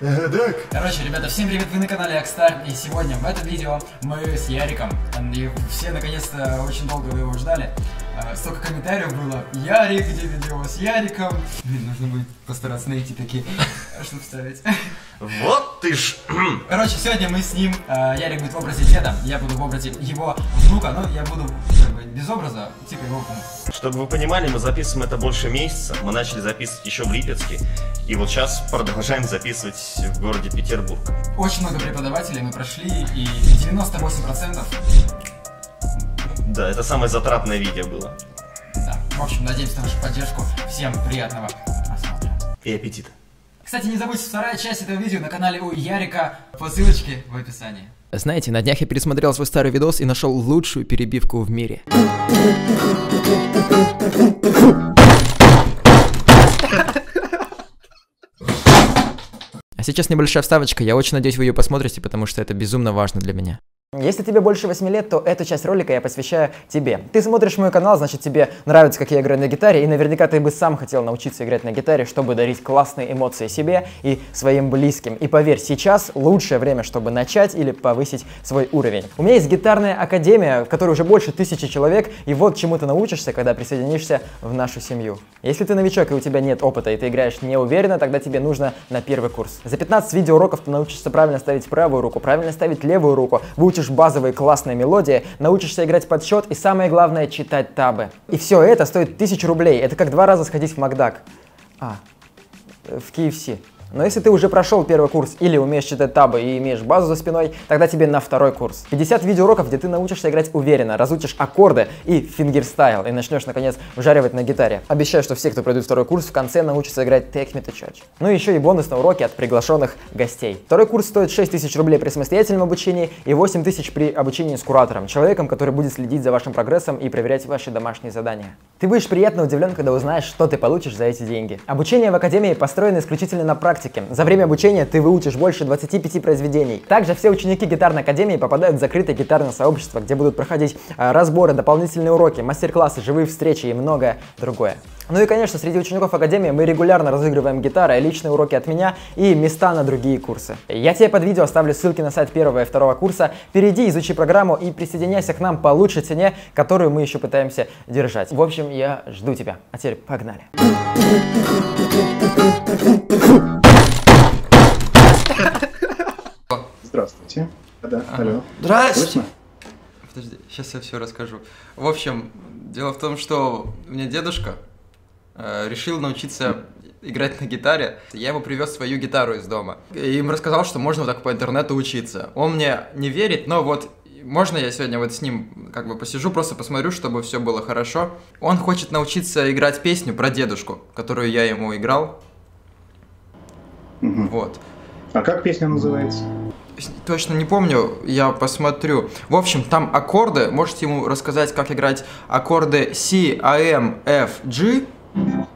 Э, так. Короче, ребята, всем привет, вы на канале Акстар, и сегодня в этом видео мы с Яриком, и все наконец-то очень долго вы его ждали, столько комментариев было, Ярик, где видео с Яриком, блин, нужно будет постараться найти такие, чтобы вставить. Вот ты ж. Короче, сегодня мы с ним, э, Ярик будет в образе деда, я буду в образе его внука, но я буду без образа, типа его. Чтобы вы понимали, мы записываем это больше месяца. Мы начали записывать еще в Липецке. И вот сейчас продолжаем записывать в городе Петербург. Очень много преподавателей мы прошли, и 98% Да, это самое затратное видео было. Да. В общем, надеемся на вашу поддержку. Всем приятного просмотра. И аппетита. Кстати, не забудьте вторая часть этого видео на канале у Ярика по ссылочке в описании. Знаете, на днях я пересмотрел свой старый видос и нашел лучшую перебивку в мире. А сейчас небольшая вставочка, я очень надеюсь вы ее посмотрите, потому что это безумно важно для меня. Если тебе больше 8 лет, то эту часть ролика я посвящаю тебе. Ты смотришь мой канал, значит тебе нравится, как я играю на гитаре, и наверняка ты бы сам хотел научиться играть на гитаре, чтобы дарить классные эмоции себе и своим близким. И поверь, сейчас лучшее время, чтобы начать или повысить свой уровень. У меня есть гитарная академия, в которой уже больше тысячи человек, и вот чему ты научишься, когда присоединишься в нашу семью. Если ты новичок и у тебя нет опыта, и ты играешь неуверенно, тогда тебе нужно на первый курс. За 15 видеоуроков ты научишься правильно ставить правую руку, правильно ставить левую руку, выучишь базовые классные мелодии, научишься играть под счет и самое главное читать табы. И все это стоит 1000 рублей. Это как два раза сходить в Макдак. А, э, в KFC. Но если ты уже прошел первый курс или умеешь читать табы и имеешь базу за спиной, тогда тебе на второй курс. 50 видеоуроков, где ты научишься играть уверенно, разучишь аккорды и фингерстайл, и начнешь, наконец, вжаривать на гитаре. Обещаю, что все, кто пройдет второй курс, в конце научатся играть Take Me to Church. Ну и еще и бонус на уроки от приглашенных гостей. Второй курс стоит 6 тысяч рублей при самостоятельном обучении и 8 тысяч при обучении с куратором, человеком, который будет следить за вашим прогрессом и проверять ваши домашние задания. Ты будешь приятно удивлен, когда узнаешь, что ты получишь за эти деньги. Обучение в Академии построено исключительно на практике. За время обучения ты выучишь больше 25 произведений. Также все ученики гитарной академии попадают в закрытое гитарное сообщество, где будут проходить э, разборы, дополнительные уроки, мастер-классы, живые встречи и многое другое. Ну и, конечно, среди учеников Академии мы регулярно разыгрываем гитары, личные уроки от меня и места на другие курсы. Я тебе под видео оставлю ссылки на сайт первого и второго курса. Перейди, изучи программу и присоединяйся к нам по лучшей цене, которую мы еще пытаемся держать. В общем, я жду тебя. А теперь погнали. Здравствуйте. Да, алло. Здрасте! Слышно? Подожди, сейчас я все расскажу. В общем, дело в том, что у меня дедушка э, решил научиться играть на гитаре. Я ему привез свою гитару из дома. И им рассказал, что можно вот так по интернету учиться. Он мне не верит, но вот можно я сегодня вот с ним как бы посижу, просто посмотрю, чтобы все было хорошо. Он хочет научиться играть песню про дедушку, которую я ему играл. Мгм. Вот. А как песня называется? Точно не помню, я посмотрю. В общем, там аккорды. Можете ему рассказать, как играть аккорды C, A, M, F, G.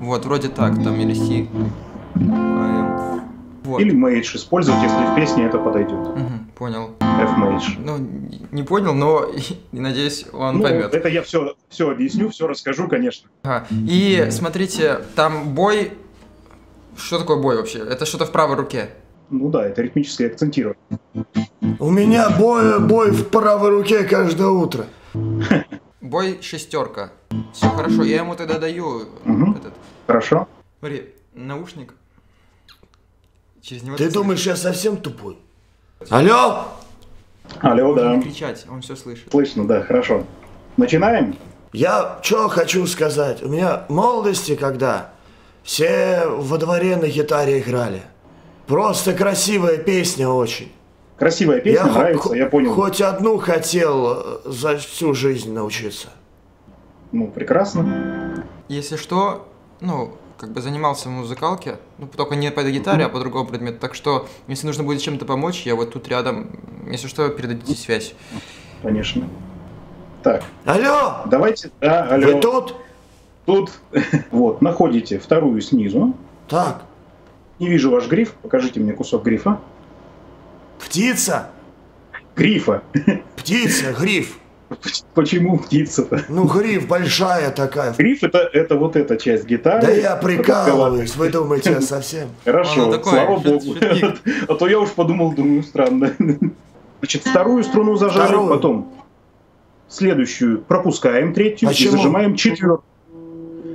Вот, вроде так, там, или C, A, M. Вот. Или мейдж использовать, если в песне это подойдет. Мгм, понял. F-мейдж. Ну, н- не понял, но надеюсь, он Ну, поймет. это я все, все объясню, все расскажу, конечно. Ага. И смотрите, там бой. Что такое бой вообще? Это что-то в правой руке. Ну да, это ритмическое акцентирование. У меня бой, бой в правой руке каждое утро. Бой шестерка. Все хорошо, я ему тогда даю Мгм. этот. Хорошо? Смотри, наушник. Через него Ты думаешь, я совсем тупой? Алло? Алло, да. Не кричать, он все слышит. Слышно, да, хорошо. Начинаем? Я что хочу сказать? У меня в молодости, когда все во дворе на гитаре играли. Просто красивая песня очень. Красивая песня, хо- нравится, хо- я понял. Хоть одну хотел э, за всю жизнь научиться. Ну, прекрасно. Если что, ну, как бы занимался в музыкалке, ну, только не по гитаре, а по другому предмету. Так что, если нужно будет чем-то помочь, я вот тут рядом. Если что, передадите связь. Конечно. Так, Алло? давайте, да, алло. Вы тут? Тут, вот, находите вторую снизу. Так, Не вижу ваш гриф, покажите мне кусок грифа. птица? Грифа. Птица, гриф. Почему птица-то? Ну, гриф большая такая. Гриф это, это вот эта часть гитары. Да я прикалываюсь, вы думаете, я совсем... Хорошо, Он такой, слава богу. А то я уж подумал, думаю, странно. Значит, вторую струну зажали, Вторую. потом следующую пропускаем, третью Почему? и зажимаем четвертую.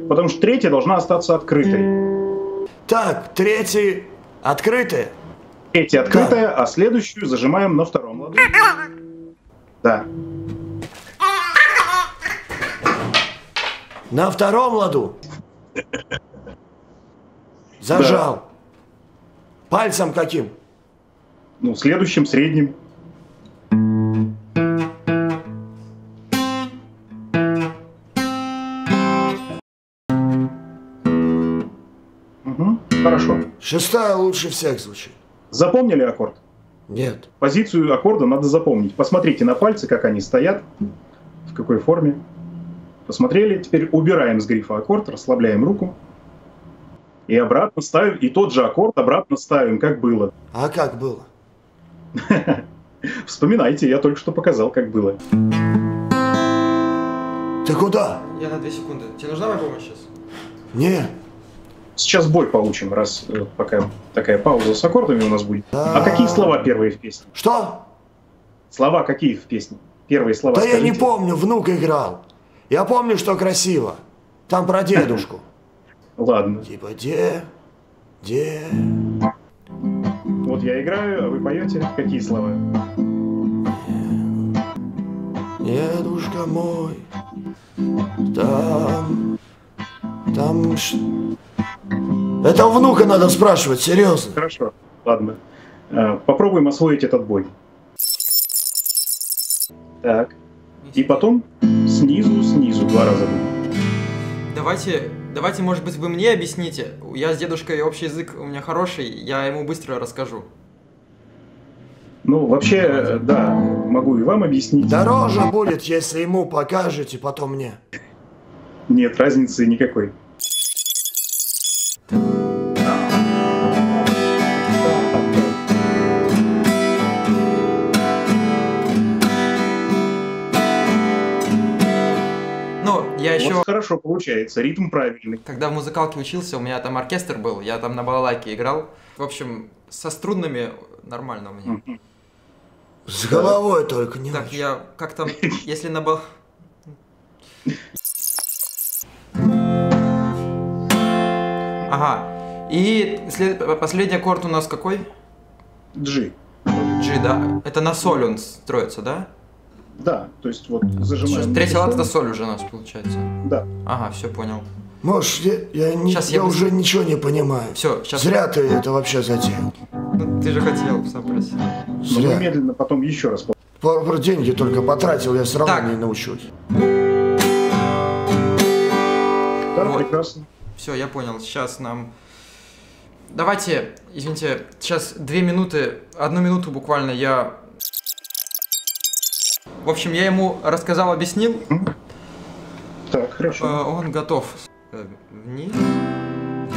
Потому что третья должна остаться открытой. Так, третий открытый. Третья открытая, а следующую зажимаем на втором ладу. Да. На втором ладу. Зажал. Пальцем каким? Ну, следующим средним. Шестая лучше всех звучит. Запомнили аккорд? Нет. Позицию аккорда надо запомнить. Посмотрите на пальцы, как они стоят, в какой форме. Посмотрели, теперь убираем с грифа аккорд, расслабляем руку. И обратно ставим, и тот же аккорд обратно ставим, как было. А как было? Вспоминайте, я только что показал, как было. Ты куда? Я на 2 секунды. Тебе нужна моя помощь сейчас? Нет. Сейчас бой получим, раз э, пока такая пауза с аккордами у нас будет. А какие слова первые в песне? Что? Слова какие в песне? Первые слова Да я не скажите. помню, внук играл. Я помню, что красиво. Там про дедушку. Ладно. Типа де, де. Вот я играю, а вы поете. Какие слова? Дедушка мой, там, там... Это у внука надо спрашивать, серьезно. Хорошо, ладно. Э, Попробуем освоить этот бой. Так. И потом снизу, снизу два раза. Давайте, давайте, может быть, вы мне объясните. Я с дедушкой общий язык у меня хороший, я ему быстро расскажу. Ну, вообще, э, да, могу и вам объяснить. Дороже будет, если ему покажете, потом мне. Нет, разницы никакой. Ну, я еще... Вот хорошо получается, ритм правильный. Когда в музыкалке учился, у меня там оркестр был, я там на балалайке играл. В общем, со струнными нормально у меня. С головой только не Так, очень. я как там, если на бал... Ага. И след- последний аккорд у нас какой? G. G, да? Это на соль он строится, да? Да, то есть вот зажимаем. Третий лад это соль уже у нас получается. Да. Ага, все понял. Может, я, я не- Щас я я уже ничего не понимаю. Все, сейчас. Зря ты это вообще затеял. ты же хотел, сам просил. Но мы Зря. медленно потом еще раз. Про, про деньги только потратил, я все равно Так. не научусь. Да, Вот. прекрасно. Все, я понял. Сейчас нам. Давайте, извините, сейчас две минуты, одну минуту буквально я. В общем, я ему рассказал, объяснил. Так, Э, хорошо. он готов. Э, Вниз. След-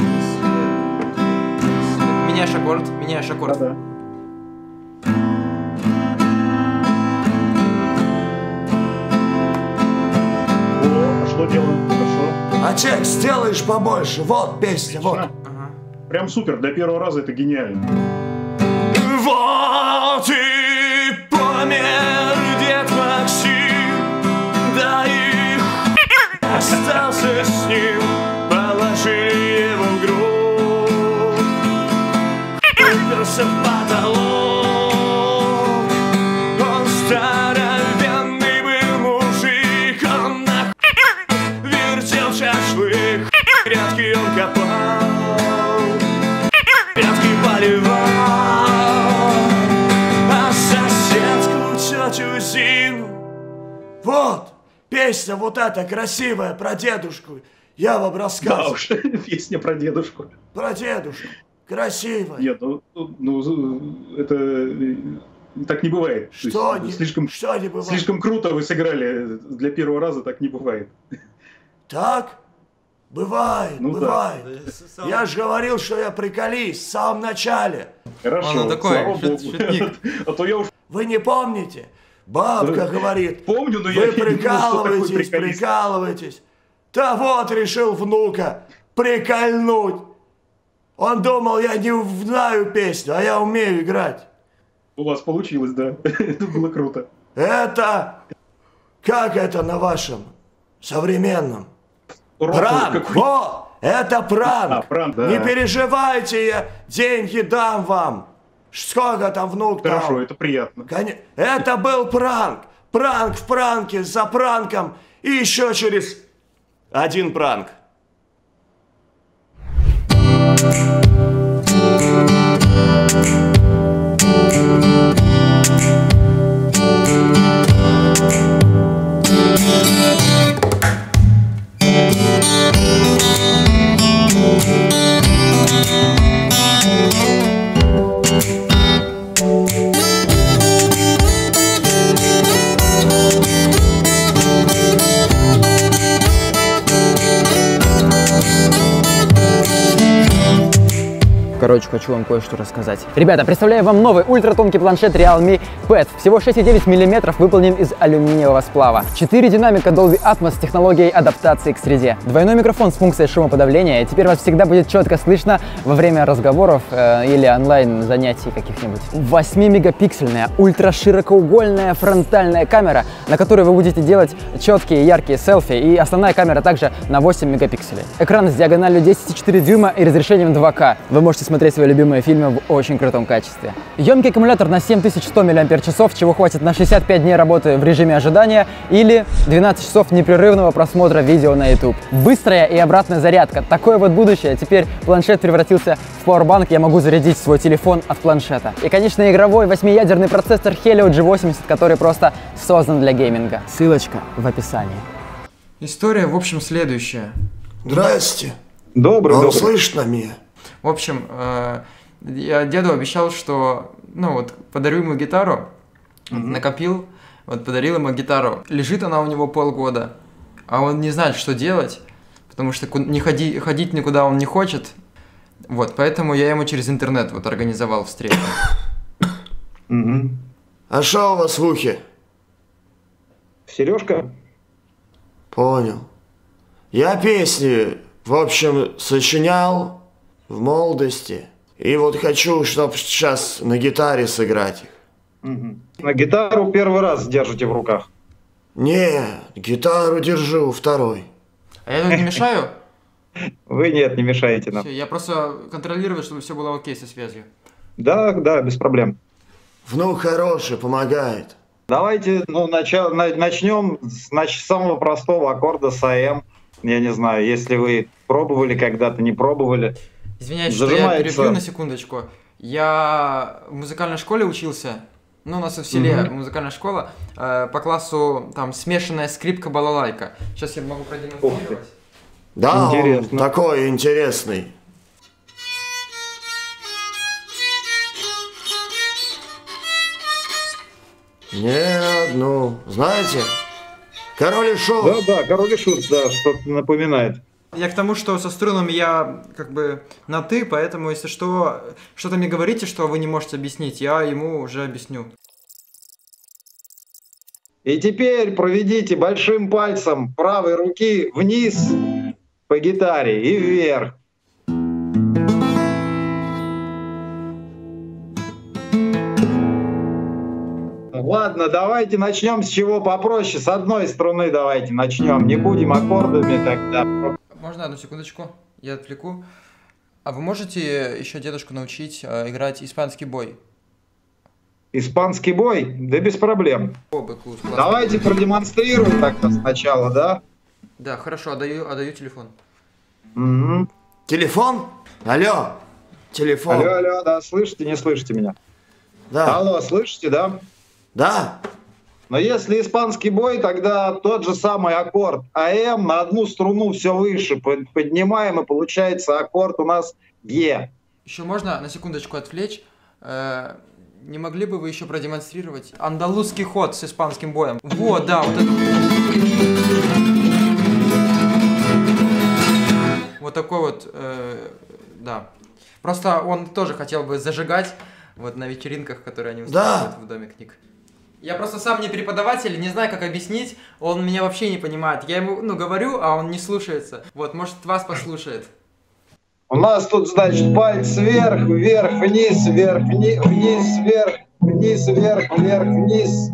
след- Меняешь аккорд, меняешь аккорд. Да-да. О, а что делаем? А текст сделаешь побольше. Вот песня, вот. Ага. Прям супер, для первого раза это гениально. Вот и помер дед Максим, да и остался с ним, Вот, песня вот эта красивая про дедушку. Я вам Да рассказывал. уж, песня про дедушку. Про дедушку. Красивая. Нет, ну, ну, ну, это э, так не бывает. То Что есть не, слишком, что не бывает? слишком круто вы сыграли. Для первого раза так не бывает. Так? Бывает, Ну да. бывает. Я же говорил, что я приколист в самом начале. Хорошо, такой, слава шут- богу. шутник. А то я уж Вы не помните? Бабка говорит, Помню, но я вы думал, такой прикалываетесь, приколист. прикалываетесь. Да вот, решил внука прикольнуть. Он думал, я не знаю песню, а я умею играть. У вас получилось, да. Это было круто. Это... Как это на вашем современном? Рок Пранк! какой. Во! Это пранк! А, пранк, да. Не переживайте, я деньги дам вам. Сколько там внук? Хорошо, это приятно. Коне- Это был пранк. Пранк в пранке, за пранком. И еще через один пранк. Короче, хочу вам кое-что рассказать. Ребята, представляю вам новый ультратонкий планшет Realme Pad. Всего 6,9 мм выполнен из алюминиевого сплава. 4 динамика Dolby Atmos с технологией адаптации к среде. Двойной микрофон с функцией шумоподавления. И теперь вас всегда будет четко слышно во время разговоров э, или онлайн занятий каких-нибудь. 8-мегапиксельная ультраширокоугольная фронтальная камера, на которой вы будете делать четкие яркие селфи. И основная камера также на 8 мегапикселей. Экран с диагональю 10,4 дюйма и разрешением 2К. Вы можете смотреть свои любимые фильмы в очень крутом качестве. Емкий аккумулятор на 7100 мАч, чего хватит на 65 дней работы в режиме ожидания или 12 часов непрерывного просмотра видео на YouTube. Быстрая и обратная зарядка. Такое вот будущее. Теперь планшет превратился в пауэрбанк, я могу зарядить свой телефон от планшета. И, конечно, игровой восьмиядерный процессор Helio G80, который просто создан для гейминга. Ссылочка в описании. История, в общем, следующая. Здрасте. Добрый, Он добрый. слышно меня? В общем, э, я деду обещал, что, ну вот, подарю ему гитару, накопил, вот подарил ему гитару. Лежит она у него полгода, а он не знает, что делать, потому что не ходи, ходить никуда он не хочет. Вот, поэтому я ему через интернет вот организовал встречу. А что у вас в ухе? Сережка? Понял. Я песни, в общем, сочинял в молодости. И вот хочу, чтобы сейчас на гитаре сыграть их. На гитару первый раз держите в руках. Не, гитару держу второй. А я тут не мешаю? Вы нет, не мешаете нам. Всё, я просто контролирую, чтобы все было окей со связью. Да, да, без проблем. Внук хороший, помогает. Давайте, ну, нача- на- начнем с нач- самого простого аккорда с АМ. Я не знаю, если вы пробовали когда-то, не пробовали. Извиняюсь, что я перебью на секундочку. Я в музыкальной школе учился. Ну, у нас в селе музыкальная школа. э, по классу там смешанная скрипка-балалайка. Сейчас я могу продемонстрировать. Да, он Интересно. такой интересный. Нет, ну, знаете, король и шут. Да, да, король и шут, да, что-то напоминает. Я к тому, что со струнами я как бы на ты, поэтому если что, что-то мне говорите, что вы не можете объяснить, я ему уже объясню. И теперь проведите большим пальцем правой руки вниз по гитаре и вверх. Ладно, давайте начнем с чего попроще. С одной струны давайте начнем. Не будем аккордами тогда. Можно одну секундочку? Я отвлеку. А вы можете еще дедушку научить э, играть испанский бой? Испанский бой? Да без проблем. О, бэклуз. Давайте продемонстрируем тогда сначала, да? Да, хорошо, отдаю, отдаю телефон. Мгм. Телефон? Алло, телефон. Алло, алло, да, слышите, не слышите меня? Да, Алло, слышите, да? да. Но если испанский бой, тогда тот же самый аккорд АМ на одну струну все выше под- поднимаем, и получается аккорд у нас Е. Еще можно на секундочку отвлечь? Э, не могли бы вы еще продемонстрировать андалузский ход с испанским боем? Вот, да, вот это. Вот такой вот, э, да. Просто он тоже хотел бы зажигать вот на вечеринках, которые они устраивают в Доме книг. Я просто сам не преподаватель, не знаю, как объяснить. Он меня вообще не понимает. Я ему, ну, говорю, а он не слушается. Вот, может, вас послушает. У нас тут, значит, палец вверх, вверх, вниз, вверх, вниз, вниз, вверх, вниз, вверх, вверх, вниз.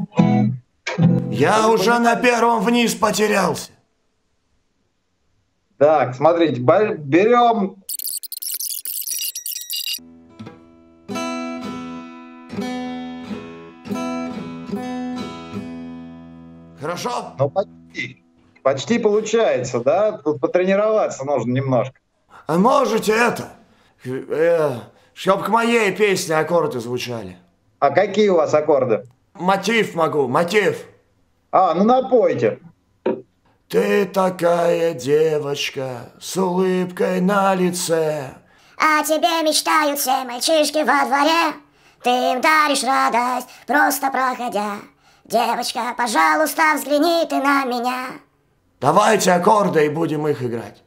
Я уже на первом вниз потерялся. Так, смотрите, берем Хорошо? Ну, почти. Почти получается, да? Тут потренироваться нужно немножко. А можете это? Э, чтоб к моей песне аккорды звучали. А какие у вас аккорды? Мотив могу, мотив. А, ну напойте. Ты такая девочка с улыбкой на лице. О тебе мечтают все мальчишки во дворе. Ты им даришь радость, просто проходя. Девочка, пожалуйста, взгляни ты на меня. Давайте аккорды и будем их играть.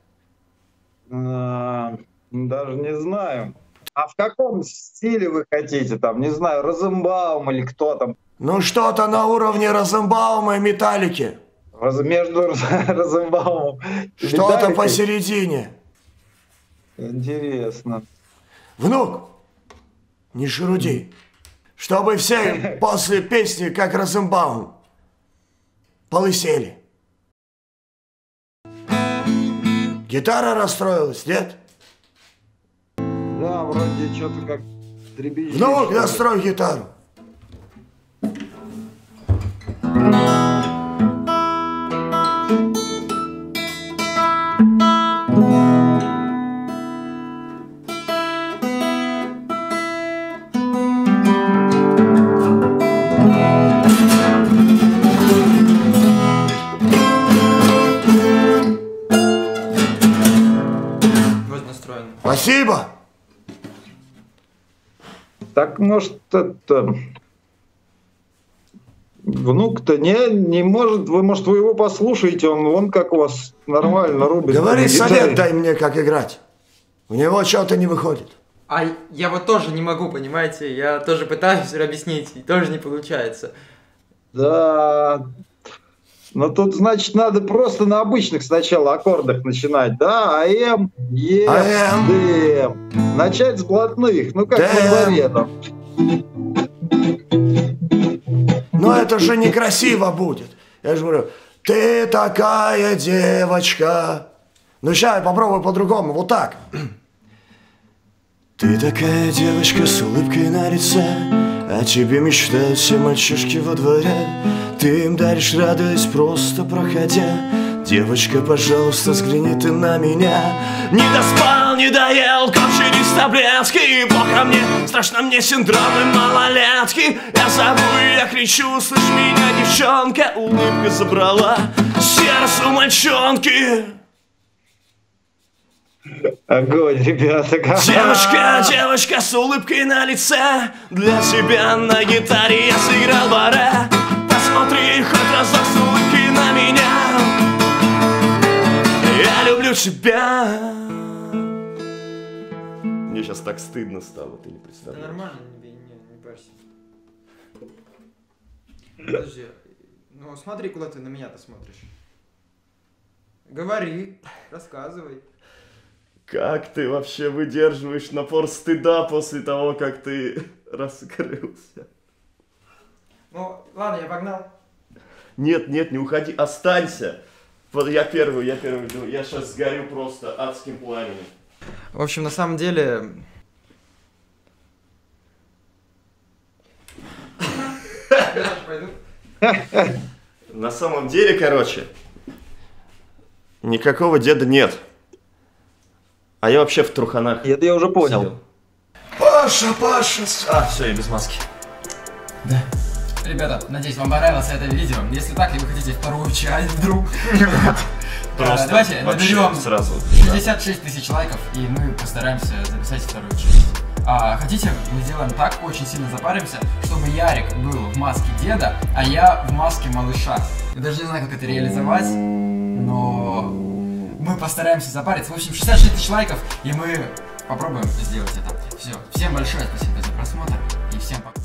А, Даже не знаю. А в каком стиле вы хотите? Там, не знаю, Розенбаум или кто там? Ну что-то на уровне Розенбаума и Металлики. Роз- Между Роз- Розенбаумом и Что-то посередине. Интересно. Внук, не шеруди. Чтобы все после песни, как Розенбаум, полысели. Гитара расстроилась, нет? Да, вроде что-то как дребезжит. Ли. настрой гитару. Может, это... Внук-то не, не может, вы, может, вы его послушаете, он, он как у вас нормально рубит. Говори на совет, дай мне, как играть. У него что-то не выходит. А я вот тоже не могу, понимаете? Я тоже пытаюсь объяснить, и тоже не получается. Да. Но тут, значит, надо просто на обычных сначала аккордах начинать, да? АМ, Е, АМ. ДМ. Начать с блатных, ну как во дворе там. Но это же некрасиво будет. Я же говорю, ты такая девочка. Ну сейчас я попробую по-другому, вот так. Ты такая девочка с улыбкой на лице, О тебе мечтают все мальчишки во дворе. Ты им даришь радость, просто проходя. Девочка, пожалуйста, взгляни ты на меня. Не доспал, не доел, кончились таблетки. И плохо мне, страшно мне синдромы малолетки. Я зову, я кричу, слышь меня, девчонка. Улыбка забрала сердце у мальчонки. Огонь, ребята. Девочка, девочка с улыбкой на лице Для тебя на гитаре я сыграл баре Посмотри хоть разок с люблю тебя Мне сейчас так стыдно стало, ты не Да представляешь нормально, не, не, не парься. Подожди, ну смотри, куда ты на меня-то смотришь. Говори, рассказывай. Как ты вообще выдерживаешь напор стыда после того, как ты раскрылся? Ну, ладно, я погнал. Нет, нет, не уходи, останься. Вот я первый, я первый иду. Я сейчас сгорю просто адским пламенем. В общем, на самом деле... На самом деле, короче, никакого деда нет. А я вообще в труханах. Это я уже понял. Паша, Паша, А, все, я без маски. Ребята, надеюсь, вам понравилось это видео. Если так, и вы хотите вторую часть вдруг, Просто давайте наберем сразу. 66 тысяч лайков, и мы постараемся записать вторую часть. А, хотите, мы сделаем так, очень сильно запаримся, чтобы Ярик был в маске деда, а я в маске малыша. Я даже не знаю, как это реализовать, но мы постараемся запариться. В общем, 66 тысяч лайков, и мы попробуем сделать это. Все. Всем большое спасибо за просмотр, и всем пока.